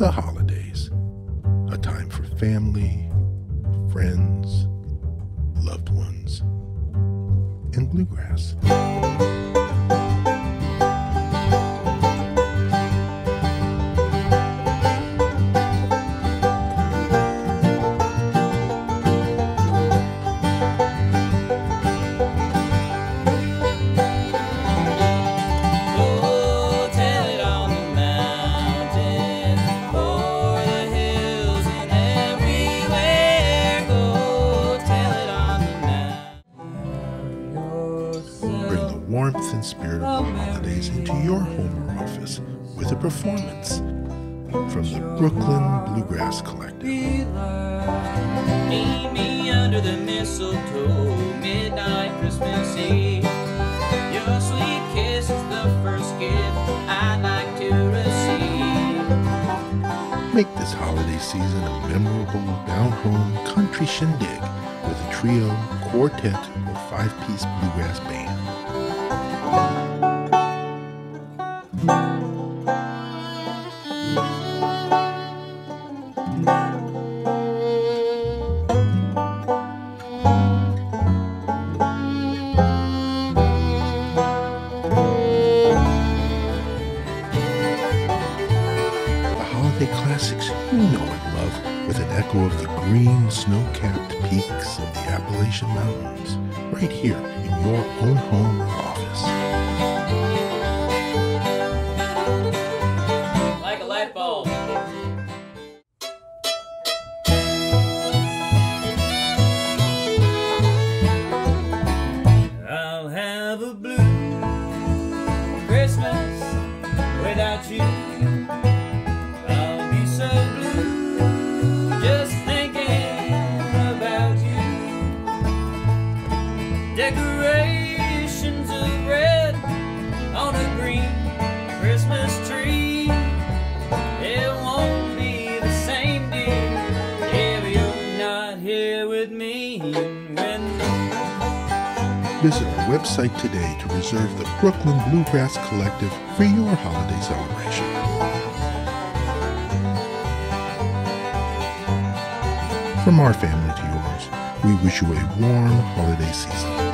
the holidays, a time for family, friends, loved ones, and bluegrass. Warmth and spirit of the holidays into your home or office with a performance from the Brooklyn Bluegrass Collective. Under the mistletoe, midnight Christmas Eve. Your sweet kiss is the first gift I'd like to receive. Make this holiday season a memorable down home country shindig with a trio, quartet, or five piece bluegrass band. The holiday classics you know and love with an echo of the green snow capped peaks of the Appalachian Mountains right here in your own home Like a light bulb. I'll have a blue Christmas without you. I'll with me. When Visit our website today to reserve the Brooklyn Bluegrass Collective for your holiday celebration. From our family to yours, we wish you a warm holiday season.